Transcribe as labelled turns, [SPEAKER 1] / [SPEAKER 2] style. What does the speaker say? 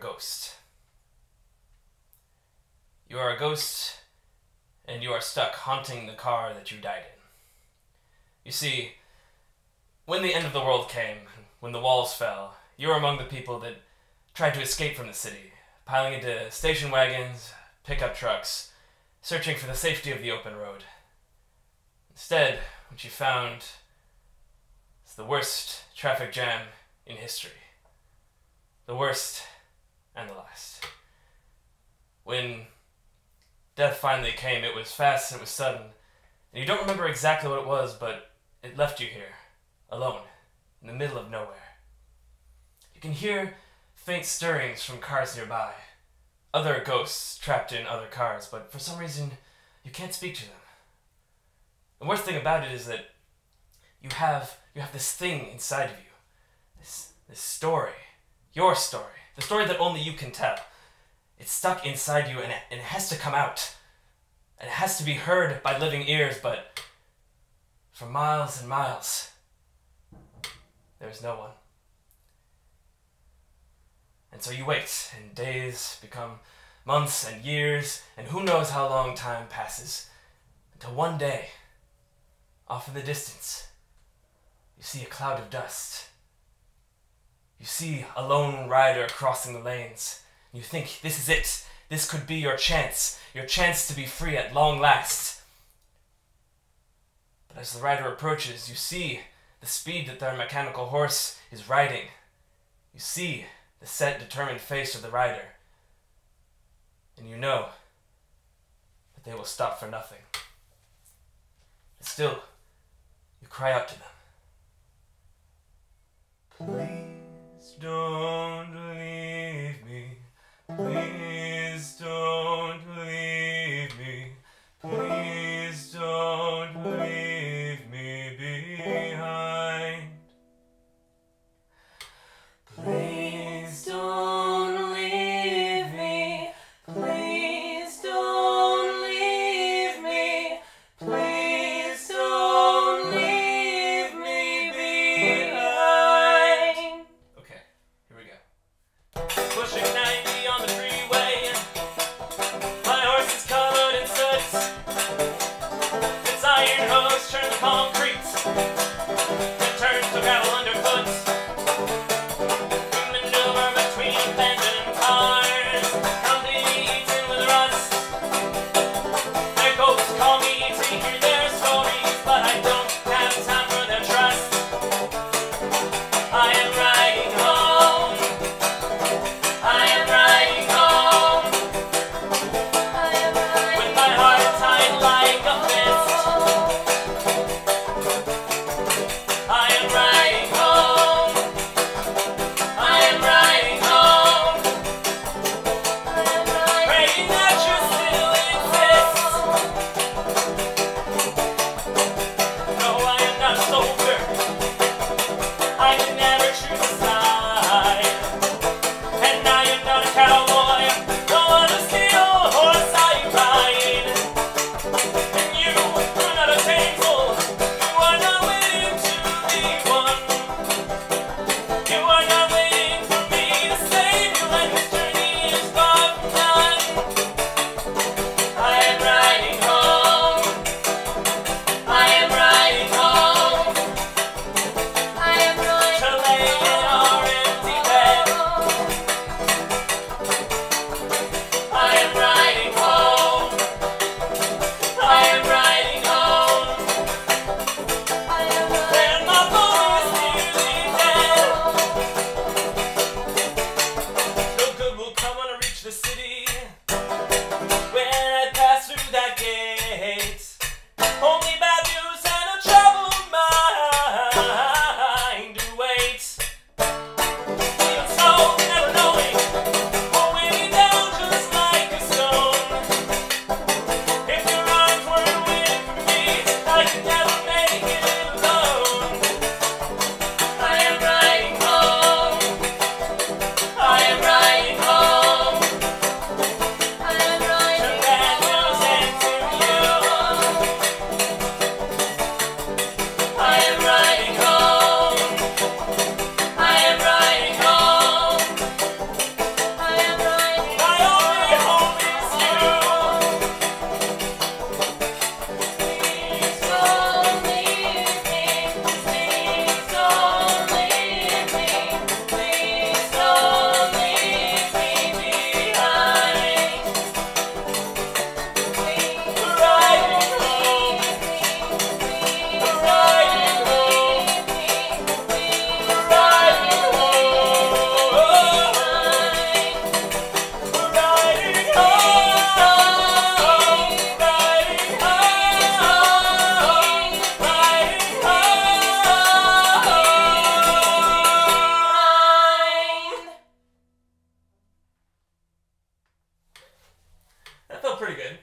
[SPEAKER 1] ghost. You are a ghost, and you are stuck haunting the car that you died in. You see, when the end of the world came, when the walls fell, you were among the people that tried to escape from the city, piling into station wagons, pickup trucks, searching for the safety of the open road. Instead, what you found is the worst traffic jam in history. The worst and the last. When death finally came, it was fast and it was sudden. And you don't remember exactly what it was, but it left you here, alone, in the middle of nowhere. You can hear faint stirrings from cars nearby, other ghosts trapped in other cars, but for some reason, you can't speak to them. The worst thing about it is that you have you have this thing inside of you, this this story, your story, the story that only you can tell. It's stuck inside you, and it, and it has to come out, and it has to be heard by living ears. But for miles and miles, there's no one. And so you wait, and days become months and years, and who knows how long time passes, until one day, off in the distance, you see a cloud of dust. You see a lone rider crossing the lanes. You think, this is it. This could be your chance. Your chance to be free at long last. But as the rider approaches, you see the speed that their mechanical horse is riding. You see the set, determined face of the rider. And you know that they will stop for nothing. And still, you cry out to them. Don't. pretty good.